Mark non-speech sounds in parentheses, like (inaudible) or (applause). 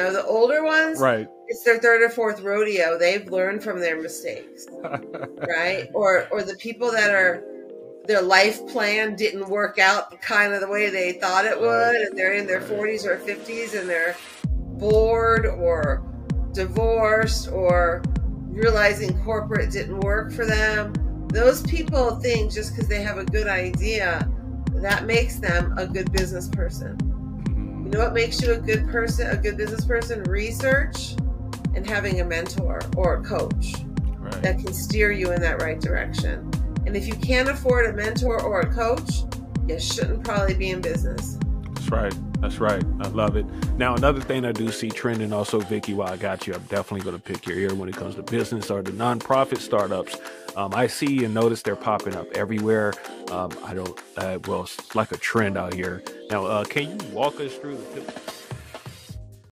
You know, the older ones, Right. it's their third or fourth rodeo. They've learned from their mistakes, (laughs) right? Or or the people that are their life plan didn't work out kind of the way they thought it would, Right. and they're in their. 40s or 50s and they're bored or divorced or realizing corporate didn't work for them. Those people think just because they have a good idea, that makes them a good business person. Know what makes you a good person, a good business person? Research and having a mentor or a coach Right. that can steer you in that right direction. And if you can't afford a mentor or a coach, you shouldn't probably be in business. That's right. That's right. I love it. Now, another thing I do see trending also, Vicki, while I got you, I'm definitely going to pick your ear when it comes to business or the nonprofit startups. Um, I see and notice they're popping up everywhere. Um, I don't, uh, well, it's like a trend out here. Now, uh, can you walk us through the